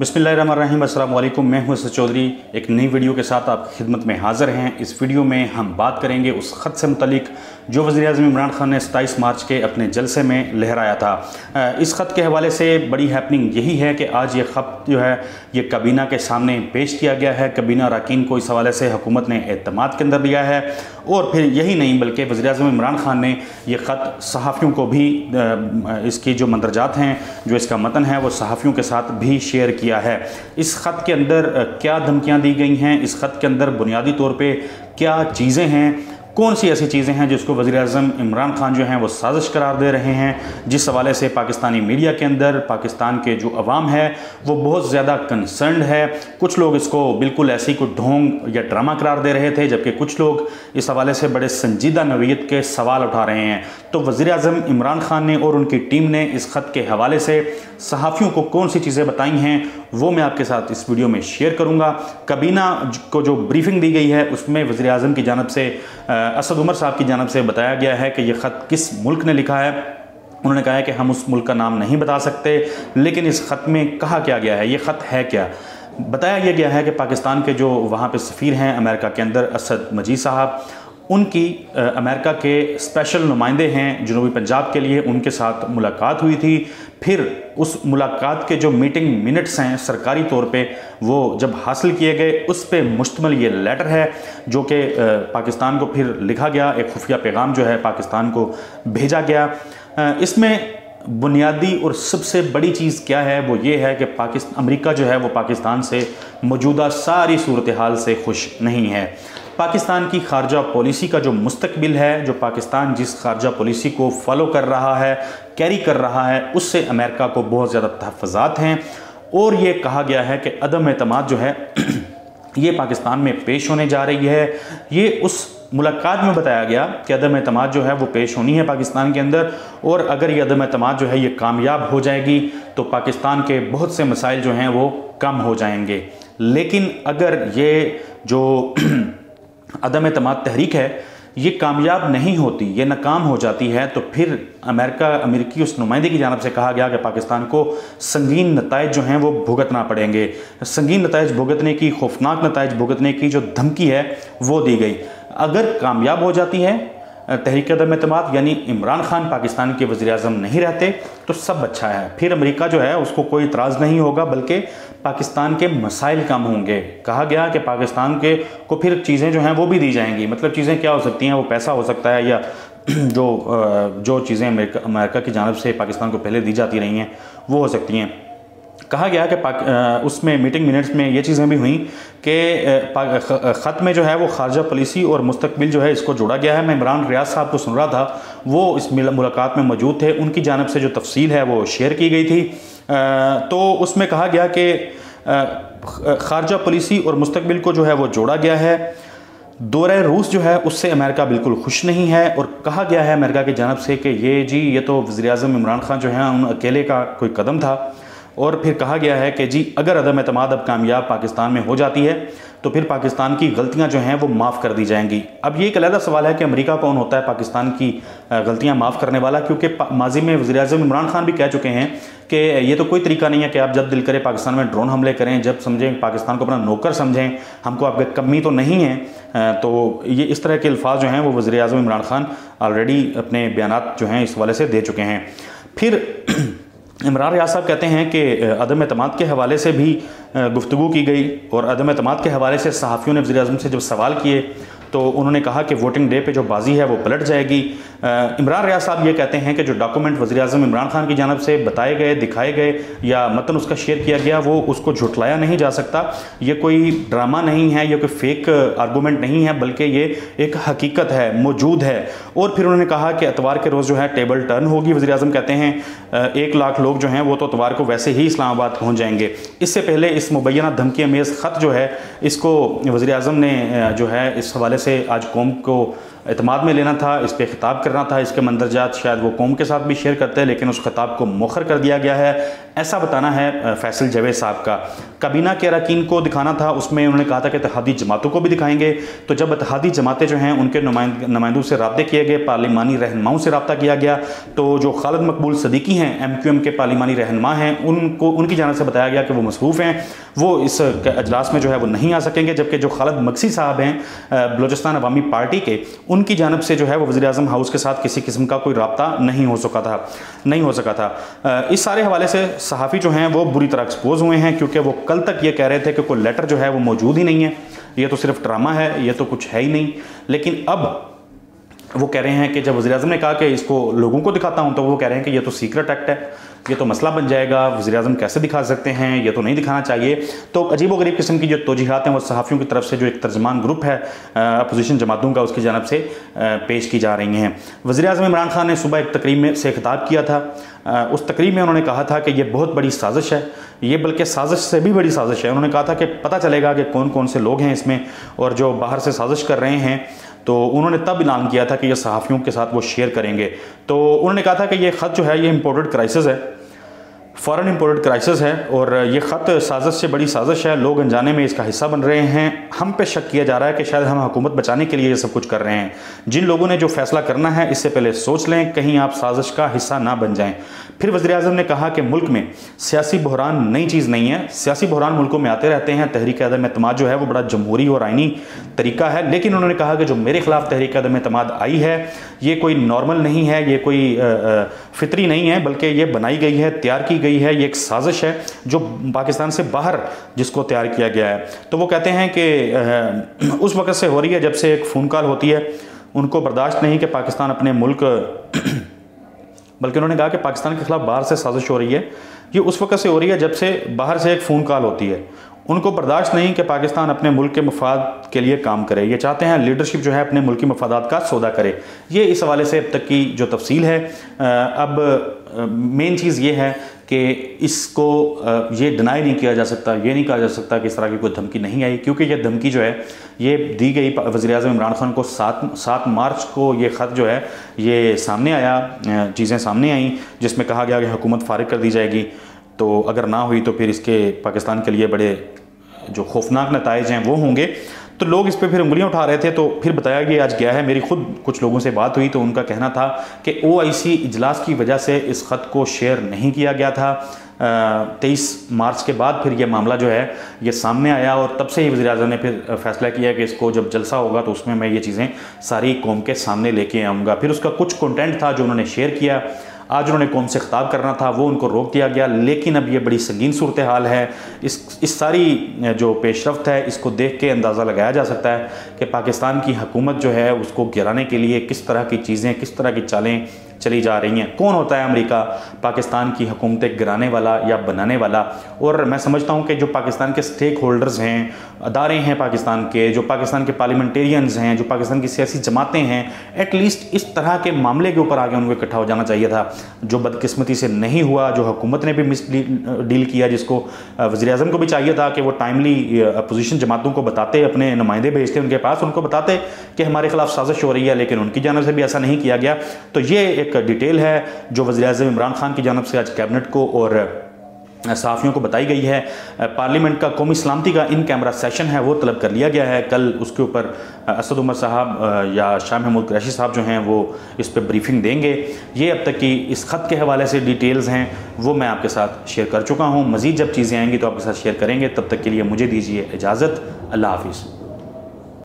बिस्मिल्लाम अल्लाम मैं हूँ चौधरी। एक नई वीडियो के साथ आपकी खिदमत में हाज़िर हैं। इस वीडियो में हम बात करेंगे उस ख़त से मुतलिक जो वज़ी अजम इमरान खान ने सताईस मार्च के अपने जलसे में लहराया था। इस ख़त के हवाले से बड़ी हैपनिंग यही है कि आज ये ख़त जो है, ये कबीना के सामने पेश किया गया है। कबीना अरकान को इस हवाले से हुकूमत ने अतमाद के अंदर लिया है। और फिर यही नहीं, बल्कि वज़ी अजम इमरान खान ने यह ख़त सहाफ़ियों को भी इसकी जो मंदरजात हैं, जो इसका मतन है, वो सहाफ़ियों के साथ भी शेयर किया है। इस ख़त के अंदर क्या धमकियाँ दी गई हैं? इस ख़त के अंदर बुनियादी तौर पर क्या चीज़ें हैं? कौन सी ऐसी चीज़ें हैं जिसको वज़ी अजम इमरान खान जो हैं वो साजिश करार दे रहे हैं? जिस हवाले से पाकिस्तानी मीडिया के अंदर पाकिस्तान के जो अवाम है, वो बहुत ज़्यादा कंसर्न है। कुछ लोग इसको बिल्कुल ऐसी कोई ढोंग या ड्रामा करार दे रहे थे, जबकि कुछ लोग इस हवाले से बड़े संजीदा नवीयत के सवाल उठा रहे हैं। तो वज़ी अजम इमरान खान ने और उनकी टीम ने इस ख़त के हवाले से सहाफ़ियों को कौन सी चीज़ें बताई हैं, वो मैं आपके साथ इस वीडियो में शेयर करूँगा। कबीना को जो ब्रीफिंग दी गई है, उसमें वज़ी अजम की जानब से असद उमर साहब की जानब से बताया गया है कि यह ख़त किस मुल्क ने लिखा है। उन्होंने कहा है कि हम उस मुल्क का नाम नहीं बता सकते, लेकिन इस ख़त में कहा क्या गया है, ये ख़त है क्या? बताया यह गया है कि पाकिस्तान के जो वहाँ पे सफ़ीर हैं, अमेरिका के अंदर असद मजीद साहब उनकी अमेरिका के स्पेशल नुमाइंदे हैं जनूबी पंजाब के लिए, उनके साथ मुलाकात हुई थी। फिर उस मुलाकात के जो मीटिंग मिनट्स हैं सरकारी तौर पे, वो जब हासिल किए गए, उस पर मुश्तमल ये लेटर है, जो कि पाकिस्तान को फिर लिखा गया, एक खुफिया पैगाम जो है पाकिस्तान को भेजा गया। इसमें बुनियादी और सबसे बड़ी चीज़ क्या है, वो ये है कि पाकिस्तान, अमेरिका जो है, वो पाकिस्तान से मौजूदा सारी सूरत हाल से खुश नहीं है। पाकिस्तान की खारजा पॉलिसी का जो मुस्तकबिल है, जो पाकिस्तान जिस खारजा पॉलिसी को फॉलो कर रहा है, कैरी कर रहा है, उससे अमेरिका को बहुत ज़्यादा तहफ़ात हैं। और ये कहा गया है कि अदम अतमाद जो है, ये पाकिस्तान में पेश होने जा रही है। ये उस मुलाकात में बताया गया कि अदम अतमाद जो है, वो पेश होनी है पाकिस्तान के अंदर। और अगर ये अदम अतमाद जो है, ये कामयाब हो जाएगी तो पाकिस्तान के बहुत से मसाइल जो हैं, वो कम हो जाएँगे। लेकिन अगर ये जो अदम अतमाद तहरीक है, ये कामयाब नहीं होती, ये नाकाम हो जाती है तो फिर अमेरिका, अमेरिकी उस नुमाइंदे की जानब से कहा गया कि पाकिस्तान को संगीन नतज जो हैं वो भुगतना पड़ेंगे। संगीन नतज भुगतने की, खौफनाक नतज भुगतने की जो धमकी है, वो दी गई। अगर कामयाब हो जाती है तहरीक अदम अतमाद यानी इमरान खान पाकिस्तान के वजी अजम नहीं रहते तो सब अच्छा है। फिर अमेरिका जो है, उसको कोई इतराज़ नहीं होगा, बल्कि पाकिस्तान के मसाइल कम होंगे। कहा गया कि पाकिस्तान के को फिर चीज़ें जो हैं, वो भी दी जाएँगी। मतलब चीज़ें क्या हो सकती हैं? वो पैसा हो सकता है या जो जो चीज़ें अमेरिका अमेरिका की जानब से पाकिस्तान को पहले दी जाती रही हैं, वो हो सकती हैं। कहा गया कि उसमें मीटिंग मिनट्स में ये चीज़ें भी हुई कि ख़त में जो है वो खारजा पॉलिसी और मुस्तबिल जो है इसको जोड़ा गया है। मैं इमरान रियाज साहब को सुन रहा था। वो इस मुलाकात में मौजूद थे। उनकी जानब से जो तफसील है वो शेयर की गई थी। तो उसमें कहा गया कि खारजा पॉलिसी और मुस्तबिल को जो है वो जोड़ा गया है। दौरे रूस जो है उससे अमेरिका बिल्कुल खुश नहीं है और कहा गया है अमेरिका की जानब से कि ये जी, ये तो वज़ी अजम इमरान खान जो है, उन अकेले का कोई कदम था। और फिर कहा गया है कि जी, अगर अदम अतमाद अब कामयाब पाकिस्तान में हो जाती है तो फिर पाकिस्तान की गलतियाँ जो हैं वो माफ़ कर दी जाएँगी। अब ये एक अलहदा सवाल है कि अमेरिका कौन होता है पाकिस्तान की गलतियाँ माफ़ करने वाला, क्योंकि माजी में वजी अजम इमरान खान भी कह चुके हैं कि ये तो कोई तरीका नहीं है कि आप जब दिल करें पाकिस्तान में ड्रोन हमले करें, जब समझें पाकिस्तान को अपना नौकर समझें, हमको आपके कमी तो नहीं है तो ये इस तरह के अल्फाज जो हैं वो वजी अजम इमरान खान ऑलरेडी अपने बयान जो हैं इस वाले से दे चुके हैं। फिर इमरान रियाज साहब कहते हैं कि अदम अतमाद के हवाले से भी गुफ्तु की गई और अदम अतमाद के हवाले से सहाफ़ियों ने वजी अजम से जब सवाल किए तो उन्होंने कहा कि वोटिंग डे पे जो बाजी है वो पलट जाएगी। इमरान रियाज साहब ये कहते हैं कि जो डॉक्यूमेंट वजी अजम इमरान खान की जानब से बताए गए, दिखाए गए या मतन उसका शेयर किया गया, वो उसको झुटलाया नहीं जा सकता। ये कोई ड्रामा नहीं है, ये कोई फेक आर्गूमेंट नहीं है, बल्कि ये एक हकीकत है, मौजूद है। और फिर उन्होंने कहा कि अतवार के रोज़ जो है टेबल टर्न होगी वजी अजम कहते हैं एक लाख लोग जो हैं वो तो अतवार को वैसे ही इस्लामाबाद पहुँच जाएँगे। इससे पहले इस मुबैना धमकी अमेज़ ख़त जो है, इसको वजी अजम ने जो है इस हवाले से आज कॉम को अतमाद में लेना था, इस पर खिताब करना था, इसके मंदरजात शायद वो कौम के साथ भी शेयर करते हैं, लेकिन उस खिताब को मुखर कर दिया गया है। ऐसा बताना है फैसल जवेद साहब का। कबीना के अरकान को दिखाना था, उसमें उन्होंने कहा था कि इतिहादी जमातों को भी दिखाएँगे। तो जब इतिहादी जमातें जो हैं, उनके नुमाइंदों से रबे किए गए, पार्लिमानी रहनमाओं से रबता किया गया तो जो खालद मकबूल सदीकी हैं, एम क्यू एम के पार्लिमानी रहनमा हैं, उनको, उनकी जानब से बताया गया कि वो मसरूफ़ हैं। वो इस अजलास में जो है, वो नहीं आ सकेंगे, जबकि जो खालद मकसी साहब हैं बलोचिस्तान अवामी पार्टी के उनकी जानब से जो है वो वजी अजम हाउस के साथ किसी किस्म का कोई रबता नहीं हो सका था, नहीं हो सका था। इस सारे हवाले से सहाफ़ी जो हैं वो बुरी तरह एक्सपोज हुए हैं क्योंकि वो कल तक ये कह रहे थे कि कोई लेटर जो है वो मौजूद ही नहीं है। ये तो सिर्फ़ ड्रामा है, ये तो कुछ है ही नहीं। लेकिन अब वो कह रहे हैं कि जब वजी अजम ने कहा कि इसको लोगों को दिखाता हूँ तो वो कह रहे हैं कि ये तो सीक्रेट एक्ट है। ये तो मसला बन जाएगा वजी अजम कैसे दिखा सकते हैं, ये तो नहीं दिखाना चाहिए। तो अजीब गरीब किस्म की जो तोजीहत हैं, वो सहाफ़ियों की तरफ़ से जो एक तर्जमान ग्रुप है अपोजिशन जमातों का, उसकी जानब से पेश की जा रही हैं। वजी अजम इमरान खान ने सुबह एक तकरीब में से खिताब किया था। उस तकरीब में उन्होंने कहा था कि यह बहुत बड़ी साजिश है। ये बल्कि साजिश से भी बड़ी साजिश है। उन्होंने कहा था कि पता चलेगा कि कौन कौन से लोग हैं इसमें और जो बाहर से साजिश कर रहे हैं। तो उन्होंने तब ऐलान किया था कि ये सहाफ़ियों के साथ वो शेयर करेंगे। तो उन्होंने कहा था कि ये ख़त जो है, ये इम्पोर्टेड क्राइसिस है। फ़ॉरन इम्पोर्टेड क्राइसिस है और ये ख़त साजिश से बड़ी साजिश है। लोग अनजाने में इसका हिस्सा बन रहे हैं। हम पे शक किया जा रहा है कि शायद हम हुकूमत बचाने के लिए ये सब कुछ कर रहे हैं। जिन लोगों ने जो फैसला करना है, इससे पहले सोच लें, कहीं आप साजिश का हिस्सा ना बन जाएँ। फिर वजी अजम ने कहा कि मुल्क में सियासी बहरान नई चीज़ नहीं है। सियासी बहरान मुल्कों में आते रहते हैं। तहरीक अदम अतमाद जो है, वो बड़ा जमहूरी और आइनी तरीका है। लेकिन उन्होंने कहा कि जो मेरे खिलाफ तहरीक अदम अतमाद आई है, ये कोई नॉर्मल नहीं है, ये कोई फितरी नहीं है, बल्कि ये बनाई गई है, तैयार की गई है, ये एक साजिश है जो पाकिस्तान से बाहर जिसको तैयार किया गया है। तो वो कहते हैं कि उस वक्त से हो रही है जब से एक फ़ोन कॉल होती है। उनको बर्दाश्त नहीं कि पाकिस्तान अपने मुल्क, बल्कि उन्होंने कहा कि पाकिस्तान के खिलाफ बाहर से साजिश हो रही है। ये उस वक्त से हो रही है जब से बाहर से एक फ़ोन कॉल होती है। उनको बर्दाश्त नहीं कि पाकिस्तान अपने मुल्क के मफाद के लिए काम करे। ये चाहते हैं लीडरशिप जो है अपने मुल्की मफादात का सौदा करे। ये इस हवाले से अब तक की जो तफसील है अब मेन चीज़ ये है कि इसको ये डिनाई नहीं किया जा सकता, ये नहीं कहा जा सकता कि इस तरह की कोई धमकी नहीं आई, क्योंकि ये धमकी जो है, ये दी गई वज़ी अजम इमरान खान को सात सात मार्च को ये ख़त जो है, ये सामने आया चीज़ें सामने आई, जिसमें कहा गया कि हुकूमत फारग कर दी जाएगी। तो अगर ना हुई तो फिर इसके पाकिस्तान के लिए बड़े, जो खौफनाक नतज हैं वो होंगे। तो लोग इस पर फिर उंगलियाँ उठा रहे थे तो फिर बताया गया आज गया है। मेरी खुद कुछ लोगों से बात हुई तो उनका कहना था कि सी इजलास की वजह से इस ख़त को शेयर नहीं किया गया था। तेईस मार्च के बाद फिर ये मामला जो है, ये सामने आया और तब से ही वजी अजम ने फिर फैसला किया कि इसको जब जलसा होगा तो उसमें मैं ये चीज़ें सारी कौम के सामने लेके आऊँगा। फिर उसका कुछ कंटेंट था जो उन्होंने शेयर किया। आज उन्होंने कौम से खिताब करना था, वो उनको रोक दिया गया, लेकिन अब ये बड़ी संगीन सूरत हाल है। इस इस सारी जो पेशरफ है, इसको देख के अंदाज़ा लगाया जा सकता है कि पाकिस्तान की हकूमत जो है, उसको गिराने के लिए किस तरह की चीज़ें, किस तरह की चालें चली जा रही हैं। कौन होता है अमेरिका? पाकिस्तान की हुकूमतें गिराने वाला या बनाने वाला? और मैं समझता हूँ कि जो पाकिस्तान के स्टेक होल्डर्स हैं, अदारे हैं पाकिस्तान के, जो पाकिस्तान के पार्लियामेंटेरियंस हैं, जो पाकिस्तान की सियासी जमातें हैं एटलीस्ट इस तरह के मामले के ऊपर आगे उनको इकट्ठा हो जाना चाहिए था। जो बदकिस्मती से नहीं हुआ, जो हुकूमत ने भी मिस डील किया, जिसको वजी अजम को भी चाहिए था कि वो टाइमली अपोजिशन जमातों को बताते, अपने नुमाइंदे भेजते, उनके पास उनको बताते कि हमारे खिलाफ साजिश हो रही है, लेकिन उनकी जानब से भी ऐसा नहीं किया गया। तो ये एक एक डिटेल है जो वजी अजम इमरान खान की जानब से आज कैबिनेट को और सहाफ़ियों को बताई गई है। पार्लियामेंट का कौमी सलामती का इन कैमरा सेशन है, वो तलब कर लिया गया है। कल उसके ऊपर असद उमर साहब या शाह महमूद क्रैशी साहब जो हैं, वो इस पर ब्रीफिंग देंगे। ये अब तक की इस ख़त के हवाले से डिटेल्स हैं, वो मैं आपके साथ शेयर कर चुका हूँ। मज़ीद जब चीज़ें आएँगी तो आपके साथ शेयर करेंगे। तब तक के लिए मुझे दीजिए इजाज़त। अल्लाह हाफिज़।